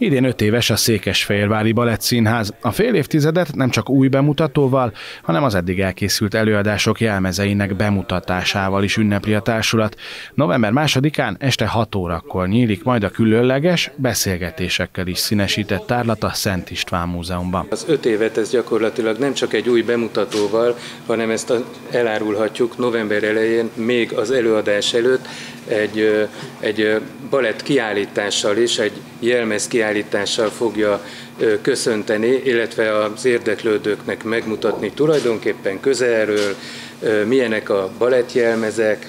Idén öt éves a Székesfehérvári Balett Színház. A fél évtizedet nem csak új bemutatóval, hanem az eddig elkészült előadások jelmezeinek bemutatásával is ünnepli a társulat. November másodikán este 6 órakor nyílik majd a különleges beszélgetésekkel is színesített tárlat a Szent István Múzeumban. Az öt évet ez gyakorlatilag nem csak egy új bemutatóval, hanem ezt elárulhatjuk november elején, még az előadás előtt egy, egy balett kiállítással is, egy jelmez kiállítással fogja köszönteni, illetve az érdeklődőknek megmutatni tulajdonképpen közelről, milyenek a balettjelmezek,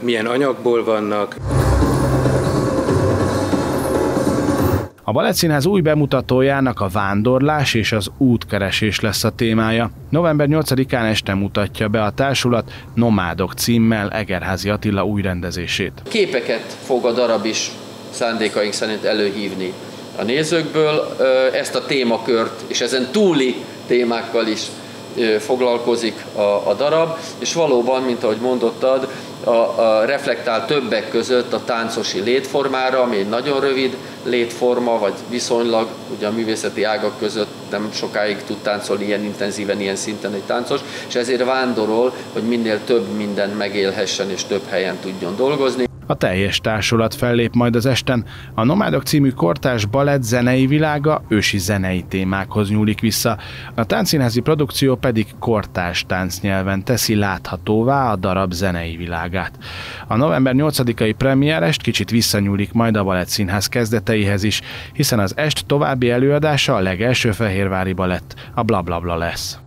milyen anyagból vannak. A Balettszínház új bemutatójának a vándorlás és az útkeresés lesz a témája. November 8-án este mutatja be a társulat Nomádok címmel Egerházi Attila új rendezését. Képeket fog a darab is szándékaink szerint előhívni a nézőkből. Ezt a témakört és ezen túli témákkal is foglalkozik a, a darab, és valóban, mint ahogy mondottad, a, a reflektál többek között a táncosi létformára, ami egy nagyon rövid létforma, vagy viszonylag, ugye a művészeti ágak között nem sokáig tud táncolni ilyen intenzíven, ilyen szinten egy táncos, és ezért vándorol, hogy minél több minden megélhessen és több helyen tudjon dolgozni. A teljes társulat fellép majd az esten. A Nomádok című kortás balett zenei világa ősi zenei témákhoz nyúlik vissza. A táncszínházi produkció pedig kortás táncnyelven teszi láthatóvá a darab zenei világát. A november 8-ai premierest kicsit visszanyúlik majd a balett színház kezdeteihez is, hiszen az est további előadása a legelső fehérvári balett, a Blablabla lesz.